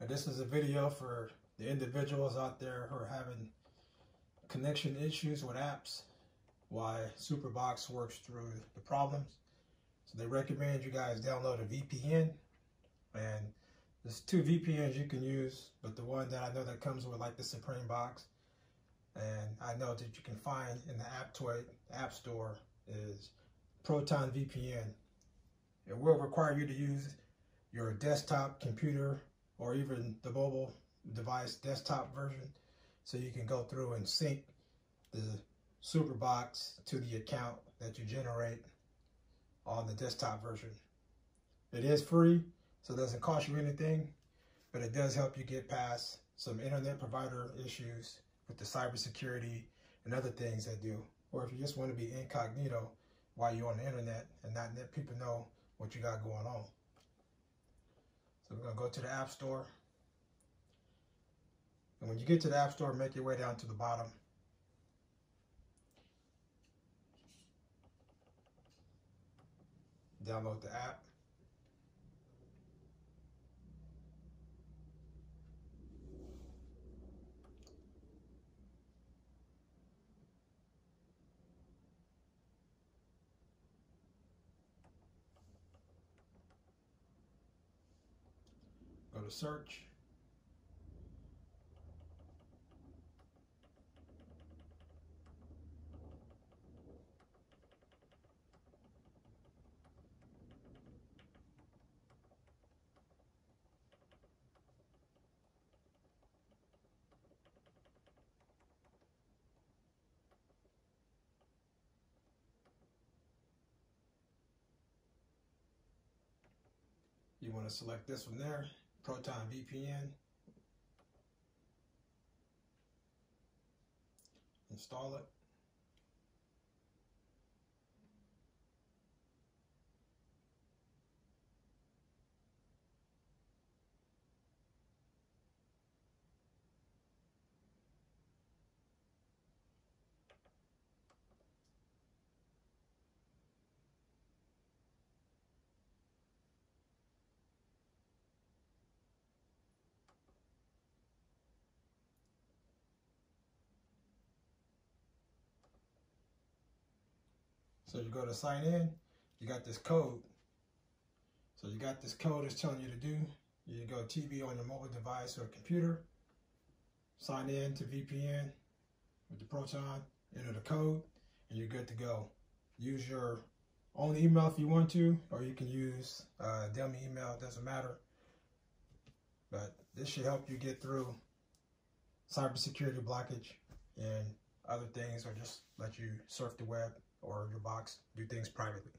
And this is a video for the individuals out there who are having connection issues with apps, why Superbox works through the problems. So they recommend you guys download a VPN and there's two VPNs you can use, but the one that I know that comes with like the Supreme box and I know that you can find in the Aptoide App Store is Proton VPN. It will require you to use your desktop computer or even the mobile device desktop version so you can go through and sync the Superbox to the account that you generate on the desktop version. It is free, so it doesn't cost you anything, but it does help you get past some internet provider issues with the cybersecurity and other things that do. Or if you just want to be incognito while you're on the internet and not let people know what you got going on. So we're going to go to the App Store. And when you get to the App Store, make your way down to the bottom. Download the app. To search. You want to select this one there, Proton VPN. Install it. So you go to sign in, you got this code. So you got this code it's telling you to do. You go TV on your mobile device or computer, sign in to VPN with the Proton, enter the code, and you're good to go. Use your own email if you want to, or you can use uh, dummy email, it doesn't matter. But this should help you get through cybersecurity blockage and other things, or just let you surf the web or your box do things privately.